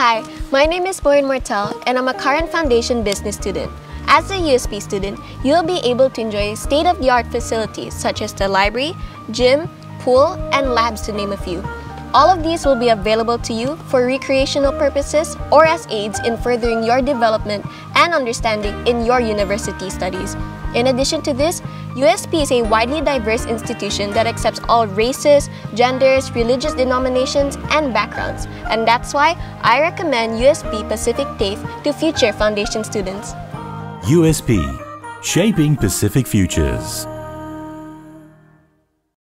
Hi, my name is Maureen Martel and I'm a current foundation business student. As a USP student, you'll be able to enjoy state-of-the-art facilities such as the library, gym, pool, and labs to name a few. All of these will be available to you for recreational purposes or as aids in furthering your development and understanding in your university studies. In addition to this, USP is a widely diverse institution that accepts all races, genders, religious denominations, and backgrounds. And that's why I recommend USP Pacific TAFE to future foundation students. USP, shaping Pacific futures.